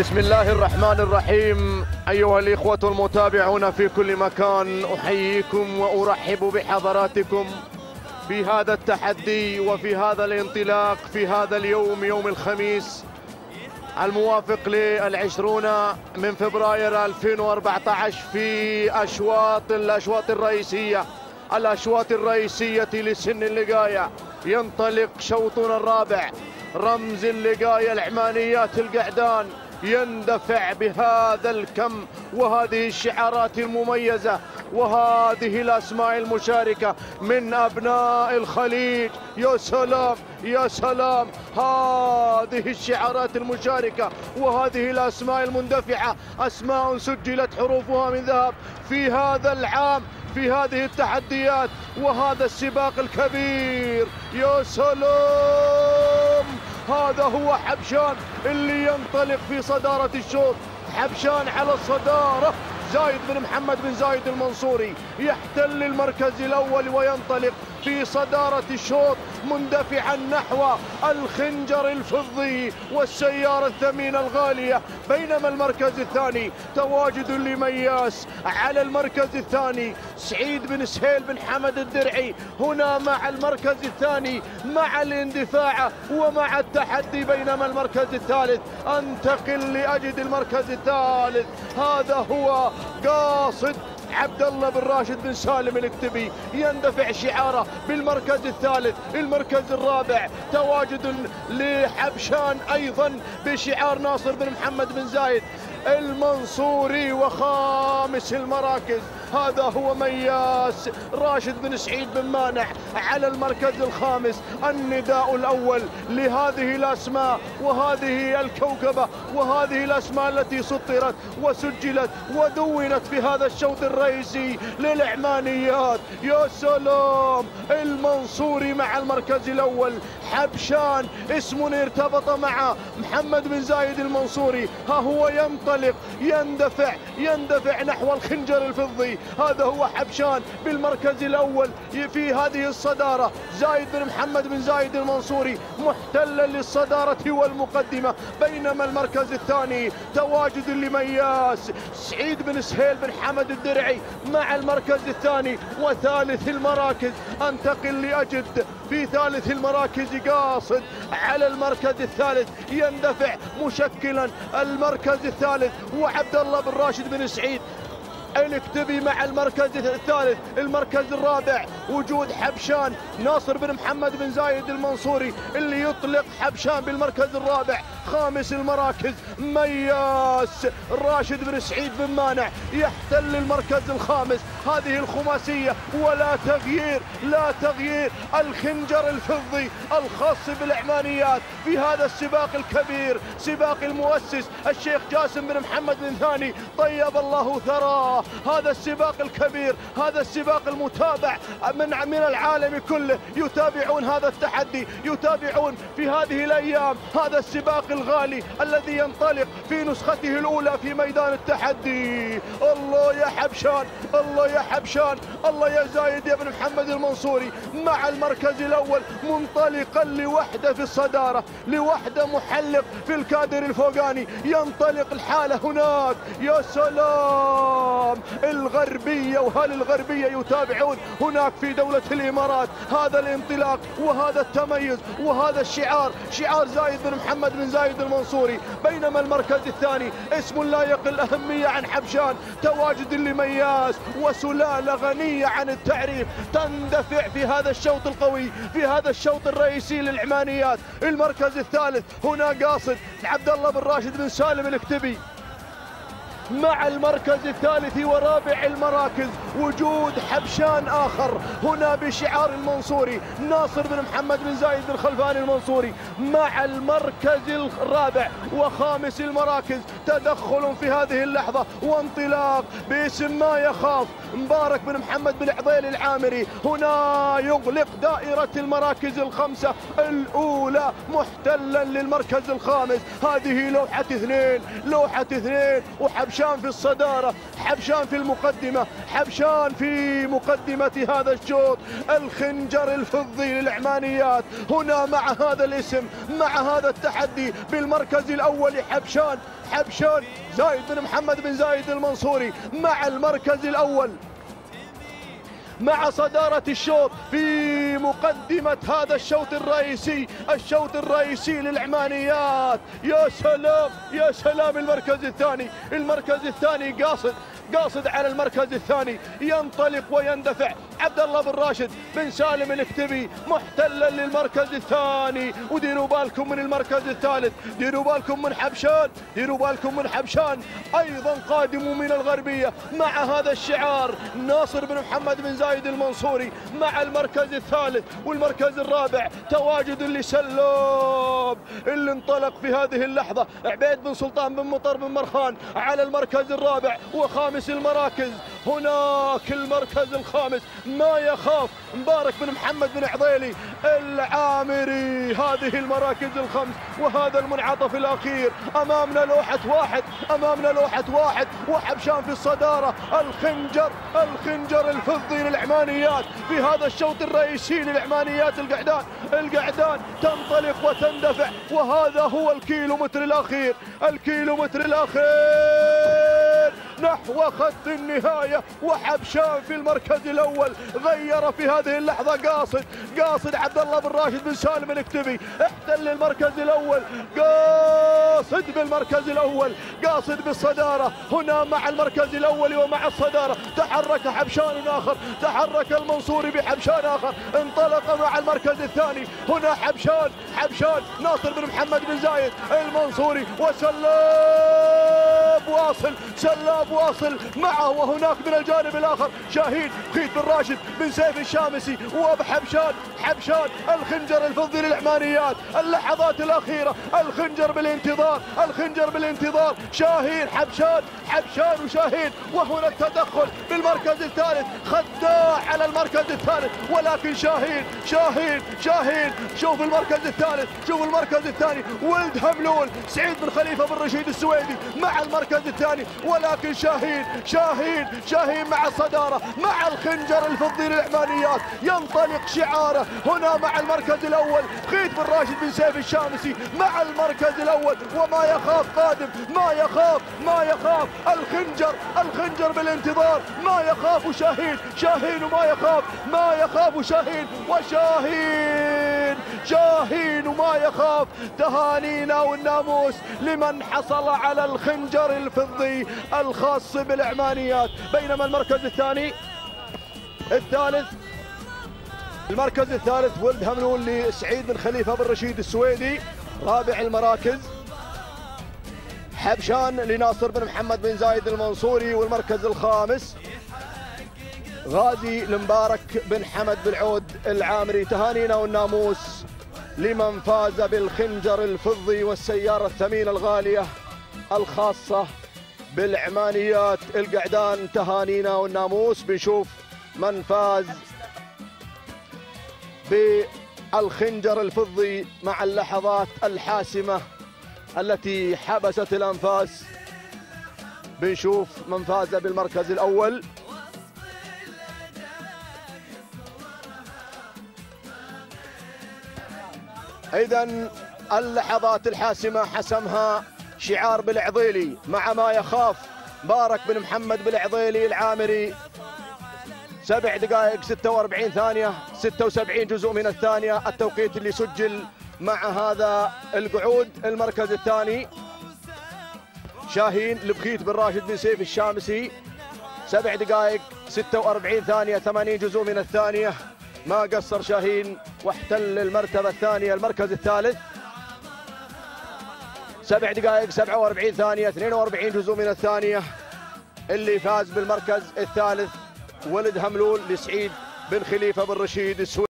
بسم الله الرحمن الرحيم. أيها الإخوة المتابعون في كل مكان أحييكم وأرحب بحضراتكم في هذا التحدي وفي هذا الانطلاق في هذا اليوم يوم الخميس الموافق للعشرون من فبراير 2014 في أشواط الأشواط الرئيسية. الأشواط الرئيسية لسن اللقاية. ينطلق شوطنا الرابع رمز اللقاية العمانيات القعدان. يندفع بهذا الكم وهذه الشعارات المميزة وهذه الأسماء المشاركة من أبناء الخليج. يا سلام يا سلام. هذه الشعارات المشاركة وهذه الأسماء المندفعة أسماء سجلت حروفها من ذهب في هذا العام في هذه التحديات وهذا السباق الكبير. يا سلام! هذا هو حبشان اللي ينطلق في صدارة الشوط. حبشان على الصدارة. زايد بن محمد بن زايد المنصوري يحتل المركز الأول وينطلق. في صدارة الشوط مندفعا نحو الخنجر الفضي والسيارة الثمينة الغالية. بينما المركز الثاني تواجد لمياس على المركز الثاني. سعيد بن سهيل بن حمد الدرعي هنا مع المركز الثاني مع الاندفاع ومع التحدي. بينما المركز الثالث أنتقل لأجد المركز الثالث. هذا هو قاصد عبد الله بن راشد بن سالم الاكتبي يندفع شعاره بالمركز الثالث المركز الرابع. تواجد لحبشان أيضا بشعار ناصر بن محمد بن زايد المنصوري وخامس المراكز. هذا هو مياس. راشد بن سعيد بن مانع على المركز الخامس. النداء الأول لهذه الأسماء وهذه الكوكبة وهذه الأسماء التي سطرت وسجلت ودونت في هذا الشوط الرئيسي للعمانيات. يا سلام! المنصوري مع المركز الأول. حبشان اسم ارتبط مع محمد بن زايد المنصوري. ها هو ينطلق يندفع يندفع نحو الخنجر الفضي. هذا هو حبشان بالمركز الأول في هذه الصدارة. زايد بن محمد بن زايد المنصوري محتلا للصدارة والمقدمة. بينما المركز الثاني تواجد لمياس. سعيد بن سهيل بن حمد الدرعي مع المركز الثاني وثالث المراكز. أنتقل لأجد في ثالث المراكز قاصد على المركز الثالث. يندفع مشكلا. المركز الثالث وعبد الله بن راشد بن سعيد. الاكتبي مع المركز الثالث المركز الرابع وجود حبشان ناصر بن محمد بن زايد المنصوري اللي يطلق حبشان بالمركز الرابع. خامس المراكز مياس. راشد بن سعيد بن مانع يحتل المركز الخامس. هذه الخماسية ولا تغيير لا تغيير. الخنجر الفضي الخاص بالعمانيات في هذا السباق الكبير سباق المؤسس الشيخ جاسم بن محمد بن ثاني. طيب الله ثراه. هذا السباق الكبير هذا السباق المتابع من من العالم كله. يتابعون هذا التحدي يتابعون في هذه الأيام هذا السباق الغالي الذي ينطلق في نسخته الأولى في ميدان التحدي. الله يا حبشان الله يا حبشان الله يا زايد يا ابن محمد المنصوري. مع المركز الأول منطلقا لوحدة في الصدارة لوحدة محلق في الكادر الفوقاني. ينطلق الحالة هناك. يا سلام! الغربية وهل الغربية يتابعون هناك في دولة الإمارات. هذا الانطلاق وهذا التميز وهذا الشعار. شعار زايد بن محمد بن زايد المنصوري بينما المركز الثاني اسم لا يقل أهمية عن حبشان تواجد لمياس وسلالة غنية عن التعريف تندفع في هذا الشوط القوي في هذا الشوط الرئيسي للعمانيات. المركز الثالث هنا قاصد عبد الله بن راشد بن سالم الاكتبي. مع المركز الثالث ورابع المراكز وجود حبشان آخر. هنا بشعار المنصوري ناصر بن محمد بن زايد بن خلفان المنصوري مع المركز الرابع وخامس المراكز. تدخل في هذه اللحظة وانطلاق باسم ما يخاف مبارك بن محمد بن عضيل العامري. هنا يغلق دائرة المراكز الخمسة. الأولى محتلا للمركز الخامس. هذه لوحة اثنين لوحة اثنين وحبشان حبشان في الصدارة حبشان في المقدمة حبشان في مقدمة هذا الشوط. الخنجر الفضي للعمانيات. هنا مع هذا الاسم مع هذا التحدي بالمركز الأول حبشان. حبشان زايد بن محمد بن زايد المنصوري مع المركز الأول. مع صدارة الشوط في مقدمة هذا الشوط الرئيسي الشوط الرئيسي للعمانيات. يا سلام يا سلام المركز الثاني المركز الثاني قاصد قاصد على المركز الثاني. ينطلق ويندفع. عبد الله بن راشد بن سالم الكتبي محتلا للمركز الثاني. وديروا بالكم من المركز الثالث. ديروا بالكم من حبشان. ديروا بالكم من حبشان. أيضا قادم من الغربية مع هذا الشعار ناصر بن محمد بن زايد المنصوري مع المركز الثالث. والمركز الرابع تواجد اللي سلوب اللي انطلق في هذه اللحظة. عبيد بن سلطان بن مطر بن مرخان على المركز الرابع. وخامس المراكز هناك المركز الخامس. ما يخاف. مبارك بن محمد بن عضيلي العامري. هذه المراكز الخمس. وهذا المنعطف الأخير. أمامنا لوحة واحد. أمامنا لوحة واحد. وحبشان في الصدارة. الخنجر. الخنجر الفضي للعمانيات. في هذا الشوط الرئيسي للعمانيات القعدان. القعدان تنطلق وتندفع. وهذا هو الكيلو متر الأخير. الكيلو متر الأخير. نحو خط النهاية وحبشان في المركز الأول غير في هذه اللحظة قاصد قاصد عبد الله بن راشد بن سالم الاكتبي احتل المركز الأول قاصد بالمركز الأول قاصد بالصدارة. هنا مع المركز الأول ومع الصدارة. تحرك حبشان آخر تحرك المنصوري بحبشان آخر. انطلق مع المركز الثاني. هنا حبشان حبشان ناصر بن محمد بن زايد المنصوري وسلاب واصل سلاب واصل معه وهناك من الجانب الآخر شاهين خيت بن راشد بن سيف الشامسي وبحبشان حبشان. الخنجر الفضي للعمانيات اللحظات الأخيرة الخنجر بالانتظار الخنجر بالانتظار. شاهين حبشان حبشان وشاهين وهنا التدخل بالمركز الثالث. خداع على المركز الثالث ولكن شاهين شاهين شاهين. شوف المركز الثالث شوف المركز الثاني. ولد هملول سعيد بن خليفة بن رشيد السويدي مع المركز الثاني. ولكن شاهين شاهين شاهين مع الصداره مع الخنجر الفضي للعمانيات. ينطلق شعاره هنا مع المركز الأول خيت بن راشد بن سيف الشامسي مع المركز الأول وما يخاف قادم ما يخاف ما يخاف الخنجر الخنجر بالانتظار ما يخاف شاهين شاهين وما يخاف ما يخاف شاهين وشاهين شاهين وما يخاف تهانينا والناموس لمن حصل على الخنجر الفضي الخاص بالعمانيات. بينما المركز الثاني الثالث المركز الثالث ولد هملول لسعيد بن خليفة بن رشيد السويدي رابع المراكز. حبشان لناصر بن محمد بن زايد المنصوري والمركز الخامس. غازي المبارك بن حمد بن عود العامري. تهانينا والناموس لمن فاز بالخنجر الفضي والسيارة الثمينة الغالية الخاصة بالعمانيات القعدان. تهانينا والناموس بنشوف من فاز بالخنجر الفضي مع اللحظات الحاسمة التي حبست الأنفاس. بنشوف من فاز بالمركز الأول. إذا اللحظات الحاسمة حسمها شعار بالعضيلي مع ما يخاف مبارك بن محمد بالعضيلي العامري. سبع دقائق 46 ثانية 76 جزء من الثانية التوقيت اللي سجل مع هذا القعود المركز الثاني. شاهين لبخيت بن راشد بن سيف الشامسي. سبع دقائق 46 ثانية 80 جزء من الثانية. ما قصر شاهين واحتل المرتبة الثانية المركز الثالث. سبع دقائق 47 ثانية 42 جزء من الثانية. اللي فاز بالمركز الثالث ولد هملول لسعيد بن خليفة بن رشيد السويدي.